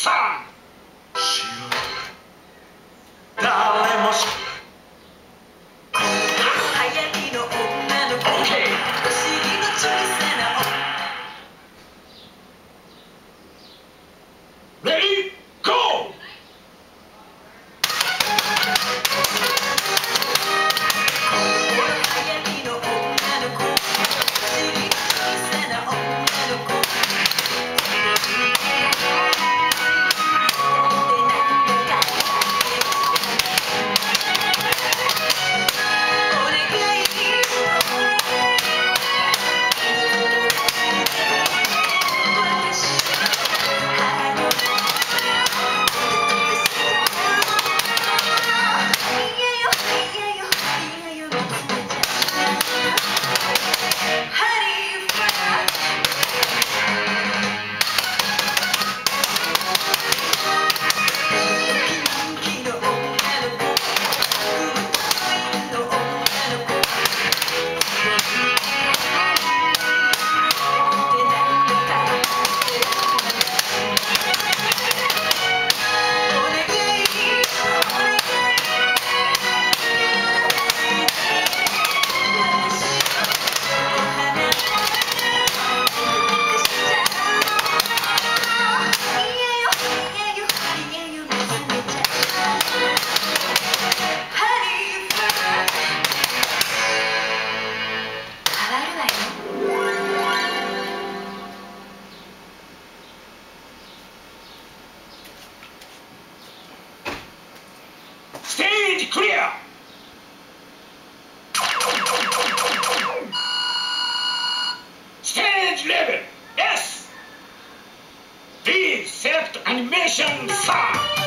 son. Clear! Stage level! Yes! Please select animation star!